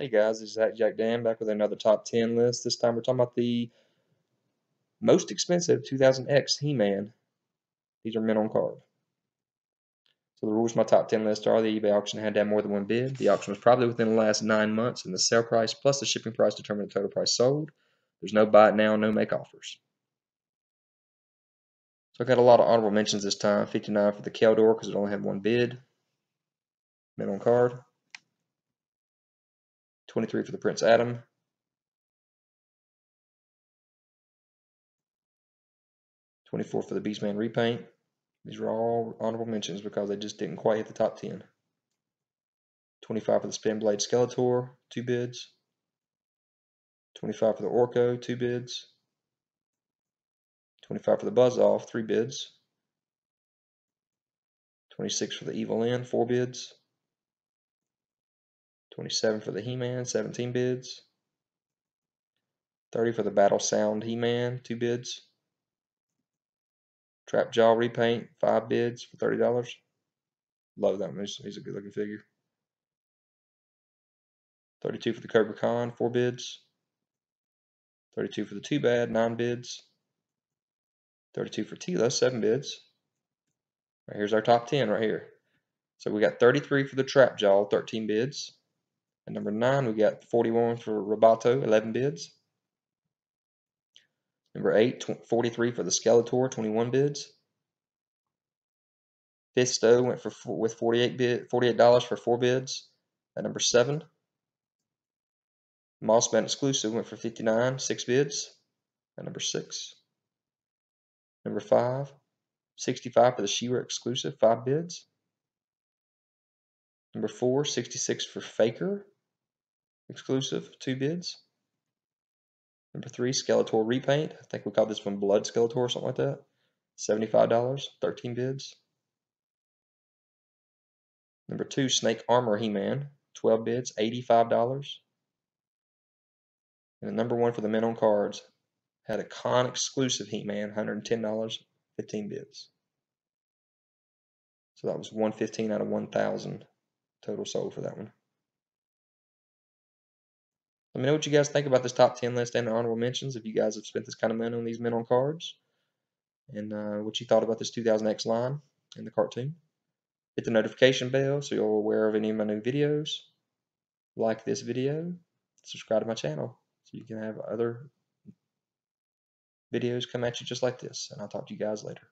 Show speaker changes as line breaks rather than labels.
Hey guys, it's ZacJacDan back with another top 10 list. This time we're talking about the most expensive 200X He-Man. These are mint on card. So the rules my top 10 list are the eBay auction had to have more than one bid. The auction was probably within the last nine months, and the sale price plus the shipping price determined the total price sold. There's no buy it now, no make offers. So I got a lot of honorable mentions this time. 59 for the Keldor because it only had one bid. Mint on card. 23 for the Prince Adam. Twenty-four for the Beastman repaint. These are all honorable mentions because they just didn't quite hit the top ten. Twenty-five for the Spin Blade Skeletor, two bids. Twenty-five for the Orko, two bids. Twenty-five for the Buzz Off, three bids. Twenty-six for the Evil-Lyn, four bids. 27 for the He-Man, 17 bids. 30 for the Battle Sound He-Man, 2 bids. Trap Jaw Repaint, 5 bids for $30. Love that one. He's, he's a good looking figure. 32 for the Cobra Khan, 4 bids. 32 for the Two Bad, 9 bids. 32 for Teela, 7 bids. Right, here's our top 10 right here. So we got 33 for the Trap Jaw, 13 bids. At number 9, we got 41 for Roboto, 11 bids. Number 8, 43 for the Skeletor, 21 bids. Fisto went for with 48 bid, $48 for 4 bids. At number 7, Mossman exclusive went for 59, 6 bids. At number 6. Number 5, 65 for the She-Ra exclusive, 5 bids. Number 4, 66 for Faker, exclusive, two bids. Number three, Skeletor repaint. I think we called this one Blood Skeletor or something like that. $75, 13 bids. Number two, Snake Armor He-Man, 12 bids, $85. And the number one for the mint on cards had a con exclusive He-Man, $110, 15 bids. So that was 115 out of 1,000 total sold for that one. Let me know what you guys think about this top 10 list and the honorable mentions if you guys have spent this kind of money on these mint on cards. And uh, what you thought about this 200X line and the cartoon. Hit the notification bell so you're aware of any of my new videos. Like this video. Subscribe to my channel so you can have other videos come at you just like this. And I'll talk to you guys later.